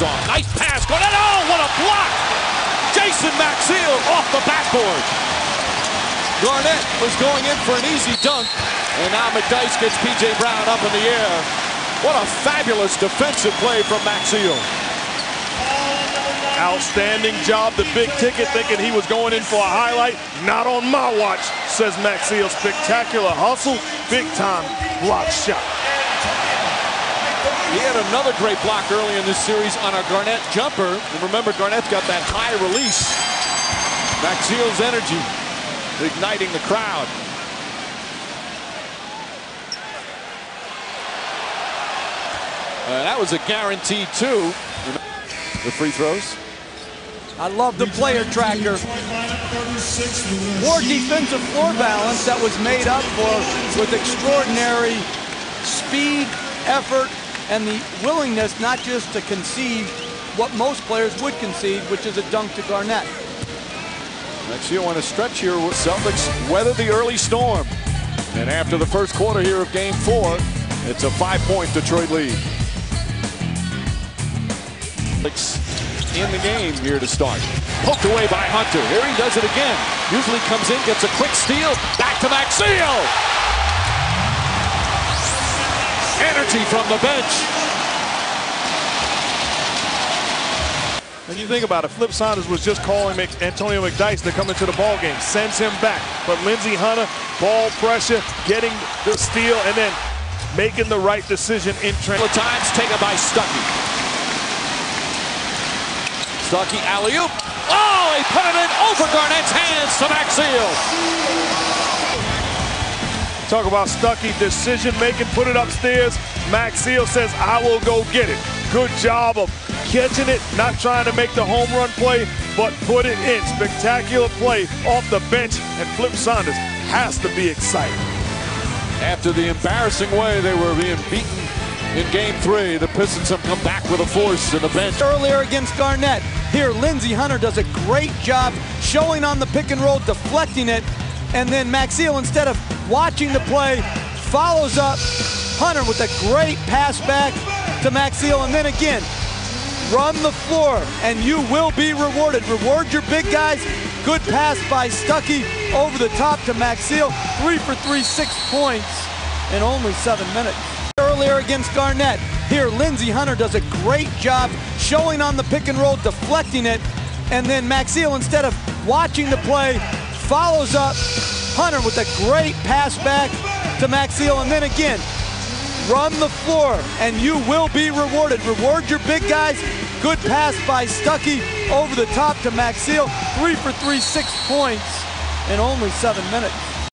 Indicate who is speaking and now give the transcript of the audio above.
Speaker 1: goes off. Nice pass. Garnett. Oh, what a block! Jason Maxiell off the backboard. Garnett was going in for an easy dunk, and now McDyess gets P.J. Brown up in the air. What a fabulous defensive play from Maxiell.
Speaker 2: Outstanding job, the big ticket, thinking he was going in for a highlight. Not on my watch, says Maxiell. Spectacular hustle, big time block shot.
Speaker 1: Another great block early in this series on a Garnett jumper. And remember, Garnett's got that high release. Maxiell's energy igniting the crowd. Uh, that was a guarantee, too. The free throws.
Speaker 3: I love the player tracker. More defensive floor balance that was made up for with extraordinary speed, effort, and the willingness not just to concede what most players would concede, which is a dunk to Garnett.
Speaker 1: Maxiell on a stretch here. With Celtics weather the early storm. And after the first quarter here of game four, it's a five-point Detroit lead. In the game here to start. Poked away by Hunter. Here he does it again. Usually comes in, gets a quick steal. Back to Maxiell. Energy from the bench.
Speaker 2: And you think about it, Flip Saunders was just calling Antonio McDyess to come into the ball game, sends him back. But Lindsey Hunter, ball pressure, getting the steal, and then making the right decision in transition.
Speaker 1: times taken by Stuckey. Stuckey alley-oop. Oh, he put it in over Garnett's hands to Maxiell.
Speaker 2: Talk about Stuckey decision making, put it upstairs. Maxiell says, I will go get it. Good job of catching it, not trying to make the home run play, but put it in. Spectacular play off the bench, and Flip Saunders has to be excited.
Speaker 1: After the embarrassing way they were being beaten in game three, the Pistons have come back with a force in the bench.
Speaker 3: Earlier against Garnett, here Lindsey Hunter does a great job showing on the pick and roll, deflecting it, and then Maxiell, instead of watching the play, follows up Hunter with a great pass back to Maxiell, and then again, run the floor, and you will be rewarded. Reward your big guys. Good pass by Stuckey over the top to Maxiell. Three for three, six points in only seven minutes. Earlier against Garnett, here Lindsey Hunter does a great job showing on the pick and roll, deflecting it, and then Maxiell, instead of watching the play, follows up Hunter with a great pass back to Maxiell, and then again, run the floor, and you will be rewarded. Reward your big guys. Good pass by Stuckey over the top to Maxiell. Three for three, six points in only seven minutes.